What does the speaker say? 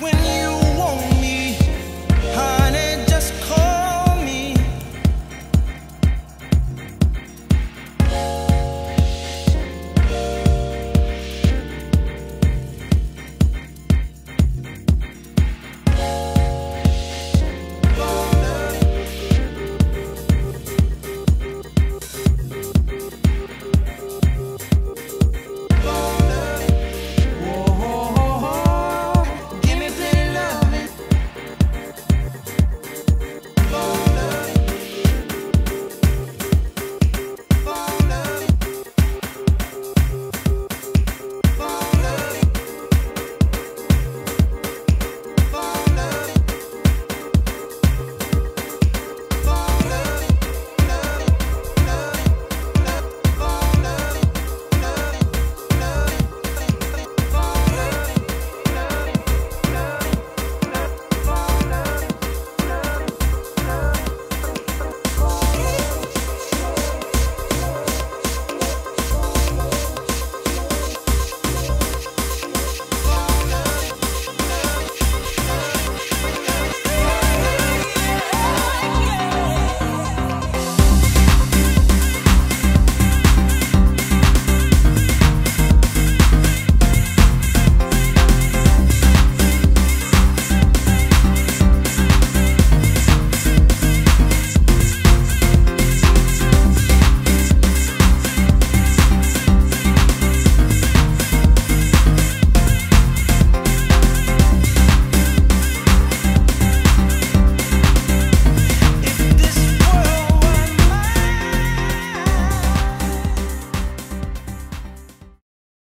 when